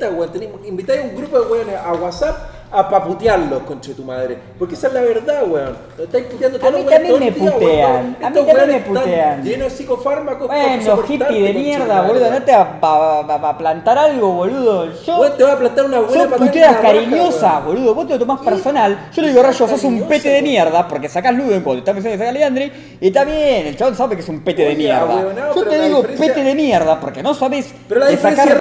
neta, weón. Invitáis a un grupo de weones a WhatsApp a paputearlos, conche tu madre. Porque esa es la verdad, weón. Lo estáis puteando A todos mí los weones también me putean. A mí también me putean. Llenos de psicofármacos. Bueno, hippie de mierda, boludo. No te va a plantar algo, boludo. Yo. Te va a plantar una buena Sos patada en boludo. Vos te lo tomás personal. Yo le digo, Rayo, sos un pete de mierda porque sacás Luden cuando estás pensando que saca Leandri. Y está bien, el chabón sabe que es un pete de mierda. Yo te digo pete de mierda porque no sabés Pero la diferencia